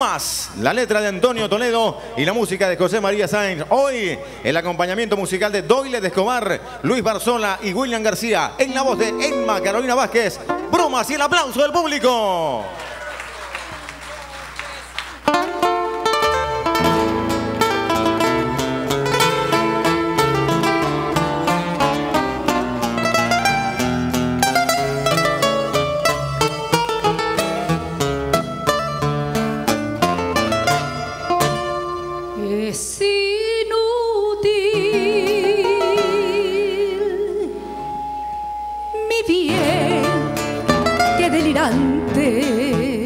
Más la letra de Antonio Toledo y la música de José María Sáenz. Hoy el acompañamiento musical de Doyle de Escobar, Luis Barzola y William García. En la voz de Emma Carolina Vázquez. Bromas y el aplauso del público. De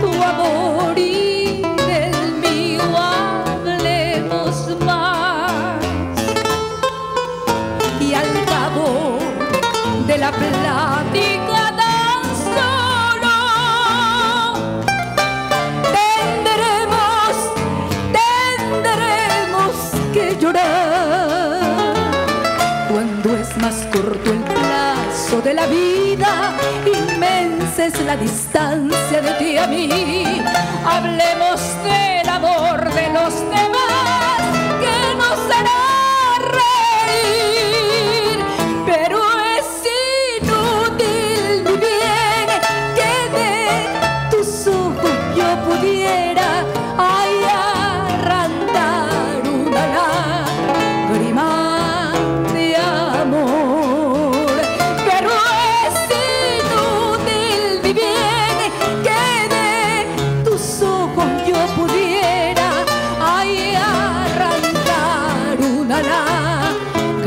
tu amor y del mío hablemos más. Y al cabo de la plática tan solo tendremos, tendremos que llorar cuando es más corto el de la vida, inmensa es la distancia de ti a mí.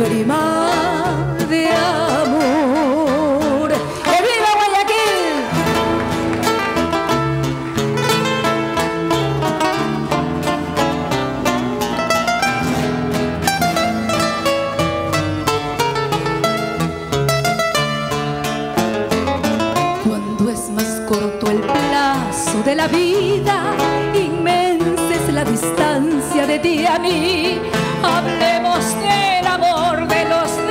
Lágrima de amor. ¡Que viva Guayaquil! Cuando es más corto el plazo de la vida, inmensa es la distancia de ti a mí. Hablemos del amor de los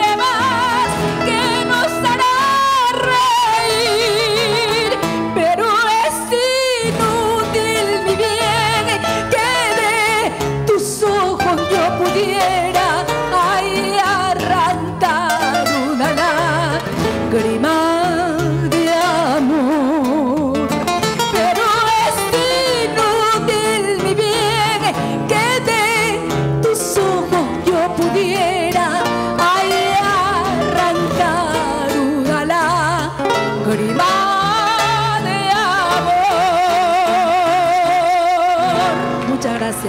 Muchas gracias.